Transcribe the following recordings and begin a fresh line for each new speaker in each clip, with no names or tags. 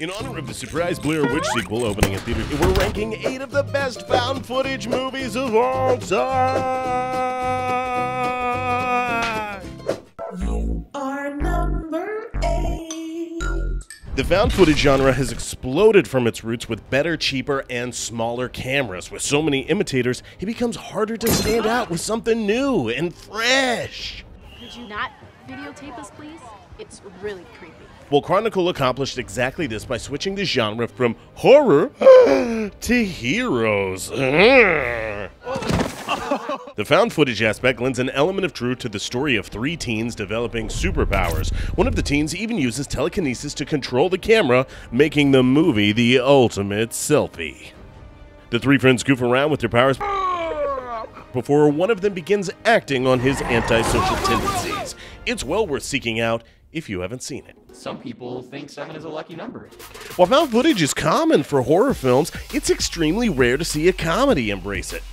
In honor of the surprise Blair Witch sequel opening in theaters, we're ranking eight of the best found footage movies of all time.
You are number eight.
The found footage genre has exploded from its roots with better, cheaper, and smaller cameras. With so many imitators, it becomes harder to stand out with something new and fresh.
Could you not videotape us, please? It's really creepy.
Well, Chronicle accomplished exactly this by switching the genre from horror to heroes. the found footage aspect lends an element of truth to the story of three teens developing superpowers. One of the teens even uses telekinesis to control the camera, making the movie the ultimate selfie. The three friends goof around with their powers before one of them begins acting on his antisocial tendencies. It's well worth seeking out if you haven't seen it.
Some people think seven is a lucky number.
While found footage is common for horror films, it's extremely rare to see a comedy embrace it.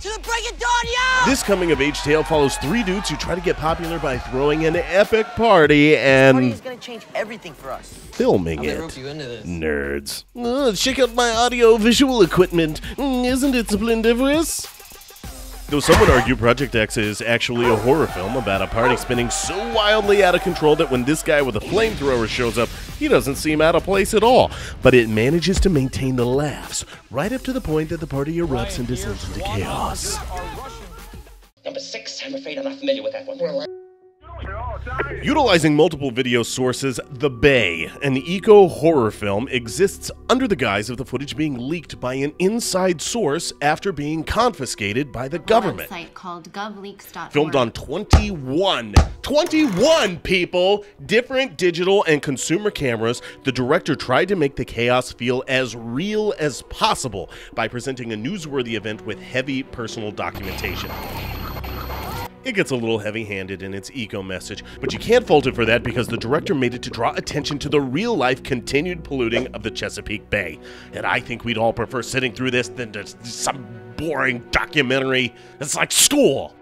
To the break of dawn, yo!
This coming of age tale follows three dudes who try to get popular by throwing an epic party
Party
and
is gonna change everything for us.
filming
I'm
it.
rope you into this.
Nerds. Ugh, check out my audio visual equipment. Mm, Isn't it splendiferous? Though some would argue Project X is actually a horror film about a party spinning so wildly out of control that when this guy with a flamethrower shows up, he doesn't seem out of place at all. But it manages to maintain the laughs, right up to the point that the party erupts and descends into chaos.
Number six, I'm afraid I'm not familiar with that one.
Utilizing multiple video sources, The Bay, an eco horror film, exists under the guise of the footage being leaked by an inside source after being confiscated by the government.
website called govleaks.org.
Filmed on 21, 21 people, different digital and consumer cameras, the director tried to make the chaos feel as real as possible by presenting a newsworthy event with heavy personal documentation. It gets a little heavy handed in its eco message, but you can't fault it for that because the director made it to draw attention to the real life continued polluting of the Chesapeake Bay. And I think we'd all prefer sitting through this than just some boring documentary. It's like school.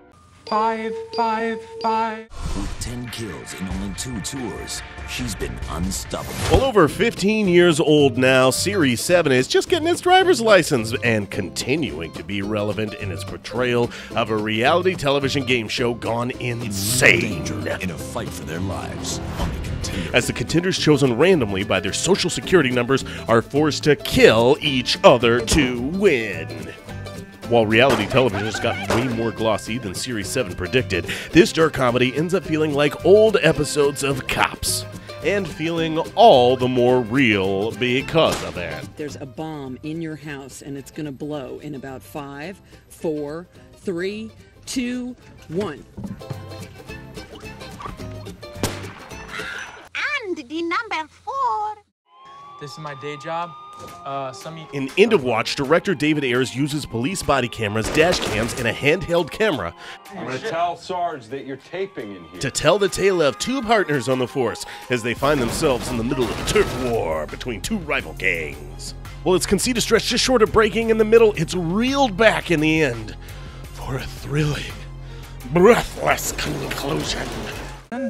Five, five, five.
With 10 kills in only two tours, she's been unstoppable.
Well, over 15 years old now, Series 7 is just getting its driver's license and continuing to be relevant in its portrayal of a reality television game show gone insane.
Danger in a fight for their lives on the contender.
As the contenders chosen randomly by their social security numbers are forced to kill each other to win. While reality television has gotten way more glossy than Series 7 predicted, this dark comedy ends up feeling like old episodes of Cops. And feeling all the more real because of it.
There's a bomb in your house and it's going to blow in about five, four, three, two, one.
This is my day job. Uh, some of
In End of Watch, director David Ayers uses police body cameras, dash cams, and a handheld camera
I'm gonna tell Sarge that you're taping in here.
to tell the tale of two partners on the force as they find themselves in the middle of a turf war between two rival gangs. Well, its conceit is stretched just short of breaking in the middle, it's reeled back in the end for a thrilling, breathless conclusion.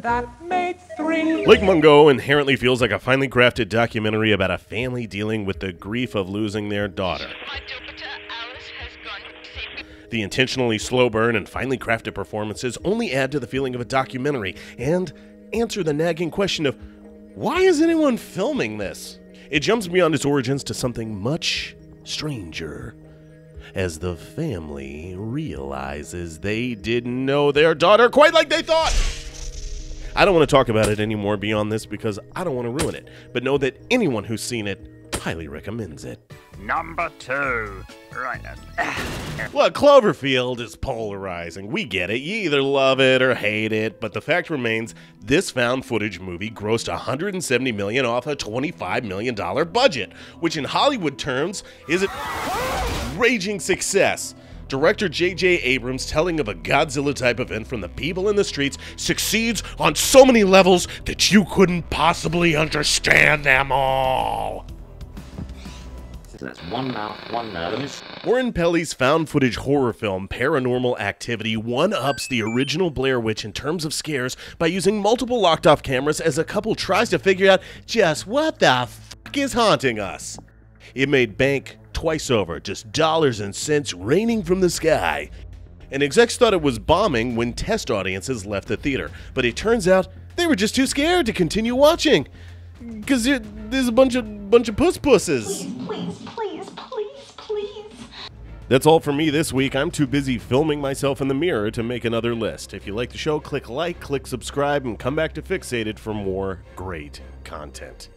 That made three.
Lake Mungo inherently feels like a finely crafted documentary about a family dealing with the grief of losing their daughter. The intentionally slow burn and finely crafted performances only add to the feeling of a documentary and answer the nagging question of why is anyone filming this? It jumps beyond its origins to something much stranger. As the family realizes they didn't know their daughter quite like they thought. I don't want to talk about it anymore beyond this because I don't want to ruin it, but know that anyone who's seen it highly recommends it.
Number two. Right.
Look, Cloverfield is polarizing. We get it. You either love it or hate it, but the fact remains this found footage movie grossed 170 million off a 25 million dollar budget, which in Hollywood terms is a raging success. Director J.J. Abrams' telling of a Godzilla type event from the people in the streets succeeds on so many levels that you couldn't possibly understand them all.
That's one mouth, one nose.
Oren Peli's found footage horror film Paranormal Activity one ups the original Blair Witch in terms of scares by using multiple locked off cameras as a couple tries to figure out just what the f is haunting us. It made bank twice over, just dollars and cents raining from the sky. And execs thought it was bombing when test audiences left the theater, but it turns out they were just too scared to continue watching. Cause there- there's a bunch of bunch of puss pusses.
Please, please, please, please.
That's all for me this week. I'm too busy filming myself in the mirror to make another list. If you like the show, click like, click subscribe, and come back to FXated for more great content.